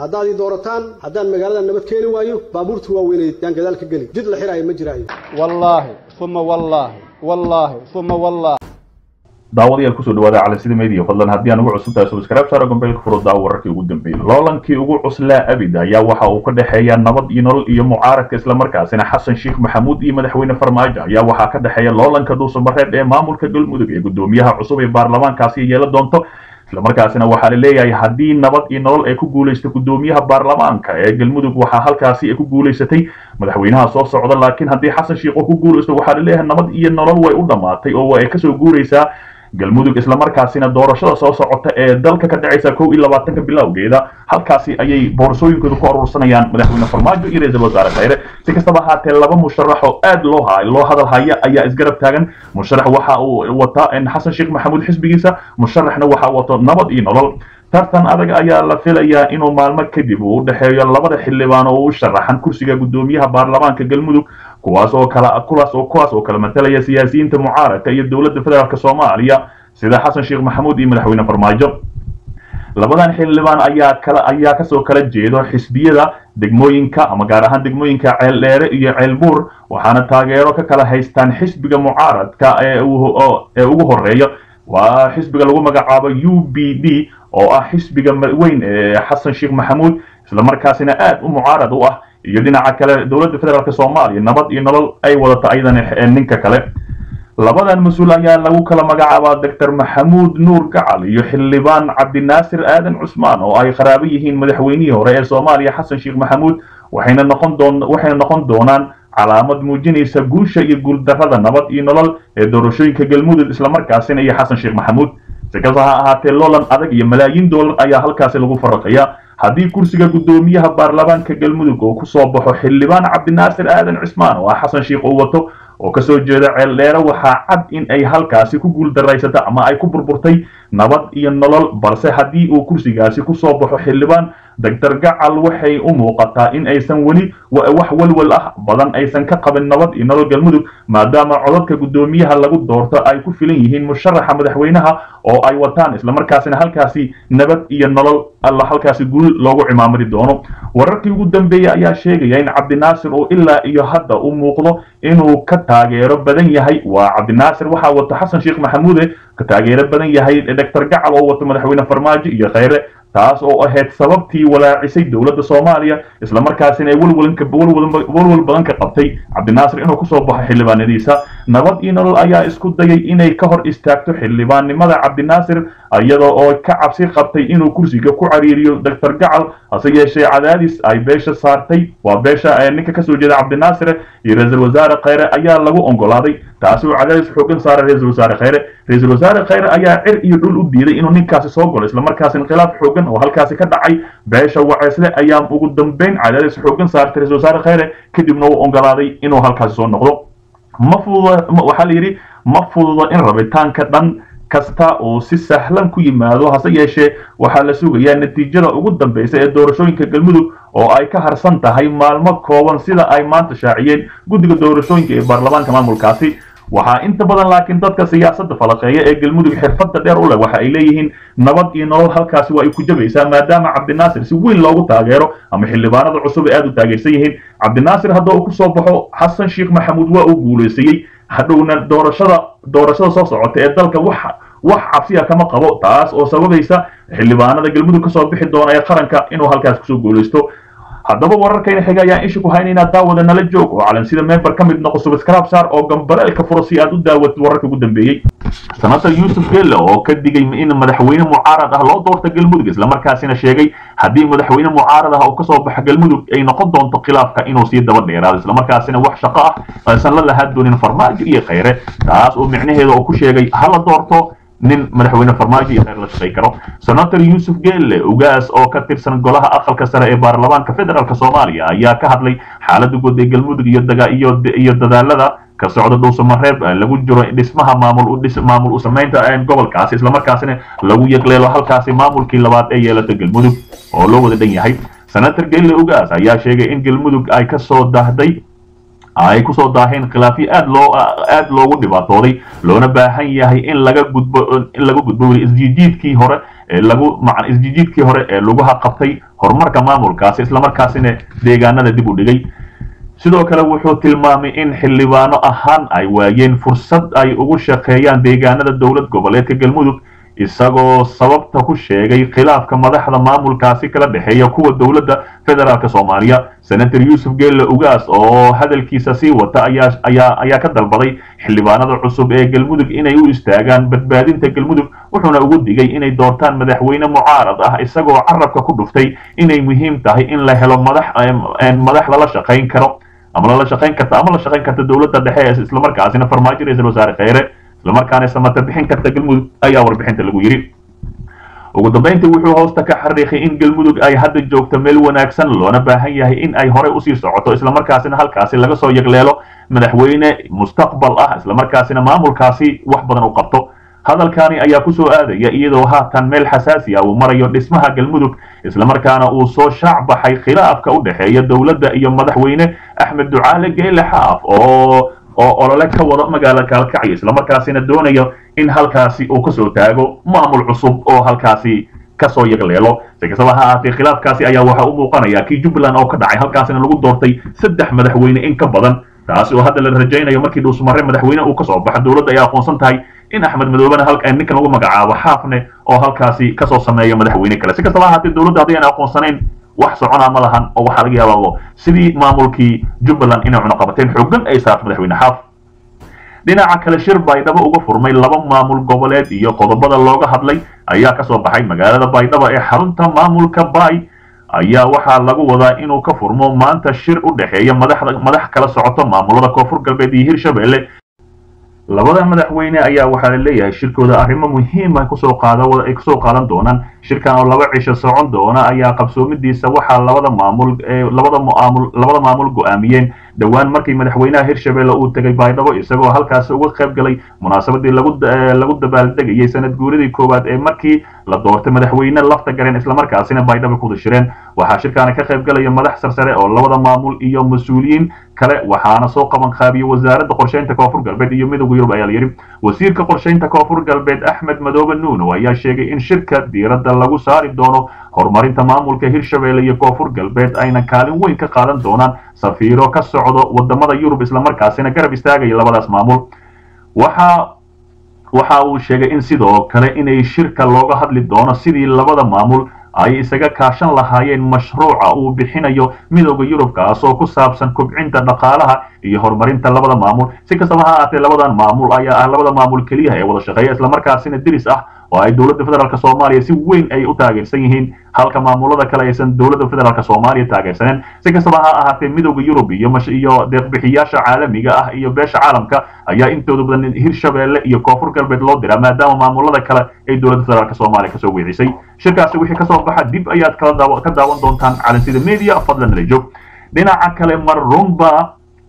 haddaad ii doorataan haddaan magaalada nabad keeni waayo baabuurta waaweyneed yaan gadaal ka geli jid la xiraayo ma jiraayo. Wallaahi uma wallaahi wallaahi uma wallaahi. Daawadayaal ku soo dhawaada calansida media. Fadlan haddii aan ugu cusub tahay subscribe saara gombeylka furo daawo wararkii ugu dambeeyey loolankii ugu cuslaa abid ayaa waxa uu ka dhexeeya nabad iyo nolol iyo mucaaradka islamarkaasina xasan sheekh maxamuud iyo madaxweyne farmaajo ayaa waxaa ka dhexeeya loolanka dhuusamareeb ee maamulka galmudug ee gudoomiyaha cusub ee baarlamaankaasi yeela doonto islamarkaasina waxaa la leeyahay haddii nabad iyo nolol ay ku guulaysto gudoomiyaha baarlamaanka ee galmudug waxaa halkaasi ay ku guulaysatay madaxweynaha soo socda. Laakiin haddii xasan sheekh uu ku guulaysto waxaa la leeyahay nabad iyo nolol way u dhammaatay oo ay ka soo guuraysaa galmudug islamarkaasina doorashada soo socota ee dalka ka dhacaysa kow iyo labaatanka bilowgeeda halkaasi ayay boorsooyinkooda ku aruursanayaan madaxweyne farmaajo iyo ra'iisul wasaare khayre. Si kastaba ahaatee laba musharax oo aad loo ha loo hadal haya ayaa isgarab taagan. Musharax waxa uu wataa xasan sheekh maxamuud xisbigiisa musharaxna waxa wato nabad iyo nolol. Tartan adag ayaa la filayaa inuu maalmo kadib uu u dhexeeyo labada xildhibaan oo u sharaxan kursiga gudoomiyaha baarlamaanka galmudug kuwaas oo kala kuwaas oo kuwaas oo kala matalaya siyaasiyiinta mucaaradka iyo dowladda federaalk soomaaliya sida xasan sheekh maxamuud iyo madaxweyne farmaajo. Labadan xildhibaan ayaa kala ayaa ka soo kala jeedo xisbiyada degmooyinka ama gaar ahaan degmooyinka ceeldheere iyo ceelbuur waxaana taageero ka kala haystaan xisbiga mucaaradka ee ee ugu horreeya waa xisbiga lagu magacaabo u b d oo ah xisbiga weyn ee xasan sheekh maxamuud islamarkaasina aad u mucaarad u ah iyo dhinaca kale dowladda federaalk soomaaliya nabad iyo nolol ay wadato ayadana ninka kale. Labadan mas'uul ayaa lagu kala magacaabaa doctor maxamuud nuur gacal iyo xildhibaan cabdinaasir aadan cusmaan oo ay qaraabo yihiin madaxweynihii hore ee soomaaliya xasan sheekh maxamuud waxayna noqon waxayna noqon doonaan calaamad muujinaysa guusha iyo guuldarrada nabad iyo nolol ee doorashooyinka galmudug islamarkaasina iyo xasan sheekh maxamuud. Si kasta ha ahaatee loolan adag iyo malaayiin doolar ayaa halkaasi lagu faraqaya haddii kursiga gudoomiyaha baarlamaanka galmudug oo ku soo baxo xildhibaan cabdinaasir aadan cismaan oo ah xasan sheekh uu wato oo ka soo jeeda ceeldheere waxaa cad in ay halkaasi ku guuldaraysato ama ay ku burburtay nabad iyo nolol balse haddii uu kursigaasi ku soo baxo xildhibaan doctor gacal waxay u muuqataa in aysan weli wax walwal ah. Badan aysan ka qabin nabad iyo nolol galmudug maadaama codadka gudoomiyaha lagu doorto ay ku filan yihiin musharaxa madaxweynaha oo ay wataan islamarkaasina halkaasi nabad iyo nolol alla halkaasi guul loogu cimaamadi doono. Wararkii ugu dambeeyey ayaa sheegaya in cabdinaasir uu ilaa iyo hadda u muuqdo inuu ka taageero badan yahay. Waa cabdinaasir waxaa wato xasan sheekh maxamuude ka taageero badan yahay doctor gacal oo wato madaxweyne farmaajo iyo khayre taas oo ahayd sababtii walaacisay dowladda soomaaliya islamarkaasina ay walwal badan ka qabtay cabdinaasir inuu ku soo baxo xildhibaanadiisa nabad iyo nolol ayaa isku dayay inay ka hor istaagto xildhibaannimada cabdinaasir iyadoo oo ka cabsi qabtay inuu kursiga ku cariiriyo doctor gacal hase yeeshee cadaadis ay beesha saartay. Waa beesha ninka ka soo jeeda cabdinaasir iyo ra'iisul wasaare khayre ayaa lagu ongolaaday taasi oo cadaadis xoogan saaray ra'iisul wasaare khayre. Ra'iisul wasaare khayre ayaa cir iyo dhul u diiday inuu ninkaasi soo galo islamarkaasina khilaaf xoogan oo halkaasi ka dhacay. Beesha waceysle ayaa ugu dambeyn cadaadis xoogan saartay ra'isul wasaare khayre kadibna uu ongolaaday inuu halkaasi soo noqdo ma waxaa la yidhi ma fududo in rabitaanka dhan kasta uu si sahlan ku yimaado hase yeeshee waxaa la sugayaa natiijada ugu dambeysa ee doorashooyinka galmudug oo ay ka harsan tahay maalmo kooban sida ay maanta shaaciyeen guddiga doorashooyinka ee baarlamaanka maamulkaasi waxaa inta badan laakiin dadka siyaasadda falaqeeya ee galmudug xirfadda dheer u leh waxa ay leeyihiin nabad iyo nolol halkaasi waa ay ku jabaysaa maadaama cabdinaasir si weyn loogu taageero ama xildhibaanada cusub ay aad u taageersan yihiin. Cabdinaasir hadda uu ku soo baxo xasan sheekh maxamuud waa uu guulaysayey hadhowna doorashada doorashada soo socota ee dalka wax wax cabsiya kama qabo taas oo sababaysa xildhibaanada galmudug ka soo bixi doona ee qaranka inuu halkaas ku soo guulaysto haddaba wararkayna xiga ayaan isha ku haynaynaa daawada nala joog oo calansida member ka mid noqo subscribe saar oo gambaleelka furo si aad u daawatid wararka ugu dambeeyey senator yuusuf gelle oo ka digay in madaxweyne mucaarad ah loo doorto galmudug islamarkaasina sheegay haddii madaxweyne mucaarad ah oo ka soo baxa galmudug ay noqon doonto khilaafka inuu sii daba dheeraado islamarkaasina wax shaqo ah. Aysan la lahaan doonin farmaajo iyo khayre taas oo micnaheeda oo ku sheegay hala doorto nin madaxweyne farmaajo iyo khayr la shaqay karo. Senator yuusuf gelle ugaas oo ka tirsan golaha aqalka sare ee baarlamaanka federaalk soomaaliya ayaa ka hadlay xaaladda guud ee galmudug iyo dadaalada ka socda dhuusamareeb lagu jiro dhismaha maamul u samaynta gobolkaasi islamarkaasina lagu yaqleelo halkaasi maamulkii labaad ee yeelata galmudug oo loo wada dhan yahay. Senator gelle ugaas ayaa sheegay in galmudug ay ka soo dahday ay ku soo daaheen khilaafyo aad loo aad loogu dhibaatooday loona baahan yahay in laga gudbo in laga gudbo weli isjijiidkii hore ee lagu macan isjijiidkii hore ee laguha qabtay horumarka maamulkaasi islamarkaasina deegaanada dib u dhigay. Sidoo kale wuxuu tilmaamay in xildhibaano ahaan ay waayeen fursad ay ugu shaqeeyaan deegaanada dowlad goboleedka galmudug isagoo sababta ku sheegay khilaafka madaxda maamulkaasi kala dhexeeya kuwa dowladda federaalk soomaaliya. Senator yuusuf geelle ugaas oo hadalkiisa sii wata ayaa ka dalbaday xildhibaanada cusub ee galmudug inay u istaagaan badbaadinta galmudug. Wuxuuna ugu digay inay doortaan madaxweyne mucaarad ah isagoo carabka ku dhuftay inay muhiim tahay in la helo madax lala shaqayn karo ama lala shaqayn karta ama la shaqayn karta dowladda dhexe islamarkaasina farmaajo ra'iisul wasaare kheyre islamarkaana samata bixin karta galmudug ayaa warbixinta lagu yidhi ugu dambayntii wuxuu hoosta ka xariiqay in galmudug ay hadda joogto meel wanaagsan loona baahan yahay in ay horey u sii socoto islamarkaasina halkaasi laga soo yagleelo madaxweyne mustaqbal ah islamarkaasina maamulkaasi wax badan u qabto. Hadalkani ayaa ku soo aadaya iyadoo haatan meel xasaasi ah uu marayo dhismaha galmudug islamarkaana uu soo shaac baxay khilaafka u dhexeeya dowladda iyo madaxweyne axmed ducaale geele xaaf oo oo olole ka wada magaala kaalkacyo islamarkaasina doonayo in halkaasi uu ka soo taago maamul cusub oo halkaasi ka soo yagleelo. Si kastaba ha ahaatee khilaafkaasi ayaa waxaa u muuqanaya kii jubbaland oo ka dhacay halkaasina lagu doortay saddex madaxweyne in ka badan. Taasi oo hadda la rajaynayo markii dhuusmare madaxweyne uu ka soo baxo dowladda ay aqoonsan tahay in axmed madoobena halka ninkan lagu magacaabo xaafne oo halkaasi ka soo sameeya madaxweyne kale. Si kastaba ha ahaatee dowladda haddii aan aqoonsanayn wax soconaa ma lahan oo waxaa laga yaabaa sidii maamulkii jubbaland inay cunaqabateen xooggan ay saarto madaxweyne xaaf. Dhinaca kale shir baydhabo uga furmay laba maamul goboleed iyo qodobada looga hadlay ayaa ka soo baxay magaalada baydhabo ee xarunta maamulka bay ayaa waxaa lagu wadaa inuu ka furmo maanta shir u dhexeeya madax kala socoto maamulada koonfur galbeed iyo hirshabelle labada madaxweyne ayaa waxaa la leeyahay shirkooda arrimo muhiima ku soo qaada ay ku soo qaadan doonaan. Shirkan oo laba cisho socon doona ayaa qabsoomidiisa waxaa labada maamul labada maamul labada maamul go'aamiyeen. Dhowaan markii madaxweynaha hirshabelle uu tegay baydhabo isagoo halkaasi uga qayb galay munaasabadii lagu lagu dabaaldegayay sanad guuridii koowaad ee markii la doortay madaxweyne lafta gareen islamarkaasina baydhabo ku dashireen. Waxaa shirkaani ka qayb galaya madax sarsare oo labada maamul iyo mas'uuliyiin kale waxaana soo qaban qaabiyey wasaaradda qorsheynta koonfur galbeed iyo midowga yurub ayaa la yidhi wasiirka qorsheynta koonfur galbeed axmed madoobe nuuno ayaa sheegay in shirka diiradda lagu saari doono horumarinta maamulka hirshabelle iyo koonfur galbeed ayna kaalin weyn ka qaadan doonaan safiiro ka socdo waddamada yurub islamarkaasina garab istaagaya labadaas maamul. Waxa waxa uu sheegay in sidoo kale inay shirka looga hadli doono sidii labada maamul ay isaga kaashan lahaayeen mashruuca uu bixinayo midowda yurub kaasoo ku saabsan kobcinta dhaqaalaha iyo horumarinta labada maamul. Si kastaba ha ahaatee labadan maamul ayaa ah labada maamul keliyaha ee wada shaqeeya islamarkaasina diris ah oo ay dowladda federaalk soomaaliya si weyn ay u taageersan yihiin halka maamulada kale aysan dowladda federaalk soomaaliya taageersaneen si kastaba ha ahaatee midowda yurub iyo deeqbixiyaasha caalamiga ah iyo beesha caalamka ayaa intooda badan hirshabelle iyo koonfur galbeed loo diraa maadaama maamulada kale ay dowladda federaalk soomaaliya ka soo weecisay shirkaasi wixii ka soo baxa dib ayaad ka daawan doontaan calansida media fadlan nala joog. Dhinaca kale mar runba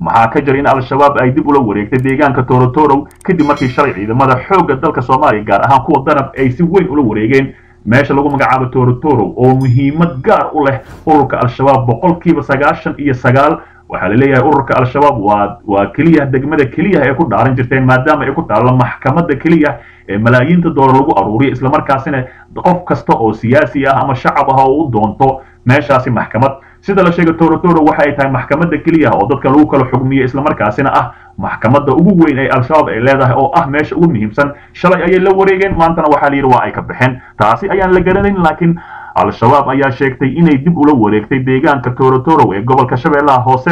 maxaa ka jira in al-shabaab ay dib ula wareegtay deegaanka torotorow kadib markii shalay ciidamada xoogga dalka soomaaliya gaar ahaan kuwa danab ay si weyn ula wareegeen? Meesha lagu magacaabo torotorow oo muhiimad gaar u leh ururka al-shabaab boqolkiiba sagaashan iyo sagaal waxaa la leeyahay ururka al-shabaab waa waa keliya degmada keliya ay ku dhaaran jirteen maadaama ay ku taallo maxkamadda keliya ee malaayiinta doolar lagu aruuriyo islamarkaasina qof kasta oo siyaasi ah ama shacab ah oo u doonto meeshaasi maxkamad. Sida la sheegay torotoro waxa ay tahay maxkamadda keliya oo dadka lagu kala xugmiyo islamarkaasina ah maxkamadda ugu weyn ee al-shabaab ay leedahay oo ah meesha ugu muhiimsan. Shalay ayay la wareegeen maantana waxaa la yidhi waa ay ka baxeen. Taasi ayaan la garanayn laakiin al-shabaab ayaa sheegtay inay dib ula wareegtay deegaanka torotoro ee gobolka shabeellaha hoose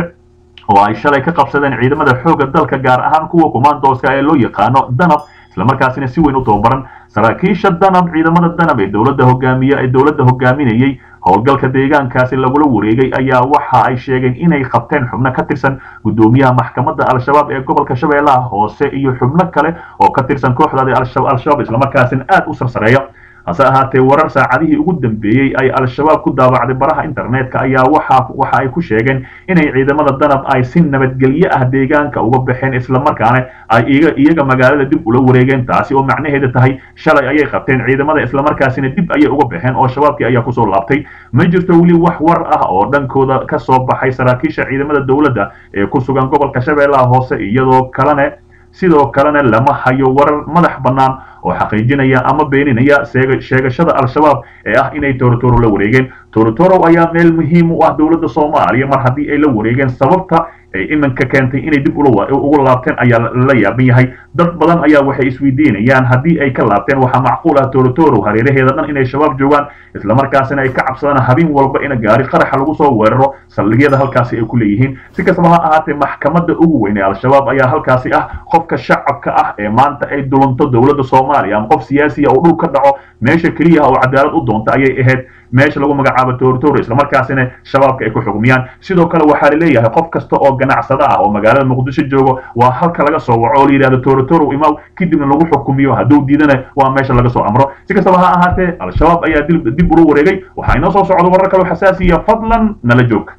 oo ay shalay ka qabsadeen ciidamada xoogga dalka gaar ahaan kuwa kumaandooska ee loo yaqaano danab islamarkaasina si weyn u tababaran saraakiisha danab ciidamada danab ee dowladda hogaamiya ee dowladda hogaaminayay howlgalka deegaankaasi lagula wareegay ayaa waxa ay sheegeen inay qabteen xubno ka tirsan guddoomiyaha maxkamadda al-shabaab ee gobolka shabeellaha hoose iyo xubno kale oo ka tirsan kooxdaadi al-shabaab islamarkaasina aad u sarsareeya hase ahaatee warar saacadihii ugu dambeeyey ay al-shabaab ku daabacday baraha internetka ayaa waxa waxa ay ku sheegeen inay ciidamada danab ay si nabadgelyo ah deegaanka uga baxeen islamarkaana ay iyaga magaalada dib ula wareegeen. Taasi oo macnaheeda tahay shalay ayay qabteen ciidamada islamarkaasina dib ayay uga baxeen oo shabaabkii ayaa ku soo laabtay. Ma jirto weli wax war ah oo dhankooda ka soo baxay saraakiisha ciidamada dowladda ee ku sugan gobolka shabeellaha hoose iyadoo kalene sidoo kalena lama hayo warar madax bannaan oo xaqiijinaya ama beeninaya sheegashada al-shabaab ee ah inay torotoro la wareegeen. Torotoro ayaa meel muhiim u ah dowladda soomaaliya. Mar haddii ay la wareegeen sababta ay iminka keentay inay dib ugu laabteen ayaa lala yaaban yahay. Dad badan ayaa waxay isweydiinayaan haddii ay ka laabteen waxaa macquul ah torotoro hareeraheeda dhan inay shabaab joogaan. Islamarkaasina ay ka cabsadaan habeen walba in gaari qaraxa lagu soo weeraro saldhigyada halkaasi ay ku leeyihiin. Si kastaba ha ahaatee maxkamadda ugu weyn ee al-shabaab ayaa halkaasi ah qofka shacabka ah ee maanta ay dulunto dowladda soomaaliya ama qof siyaasiya oo dhul ka dhaco meesha keliya oo cadaalad u doonta ayay ahayd meesha lagu magacaabo torotoro islamarkaasina shabaabka ay ku xugmiyaan. Sidoo kale waxaa la leeyahay qof kasta oo ganacsada ah oo magaalada muqdisho joogo waa halka laga soo waco oo la yidhahdo torotoro imaw kadibna lagu xukumiyo hadduu diidana waa meesha laga soo amro. Si kastaba ha ahaatee al-shabaab ayaa dib ula wareegay. Waxaa inoo soo socda warar kaloo xasaasiya fadlan nala joog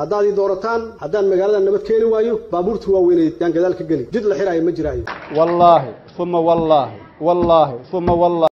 هذا دورتان هذا المجال أن نبت كيني وايو بابورت هو وين يتيان يعني كذلك جد الحراي مجراي والله ثم والله والله ثم والله.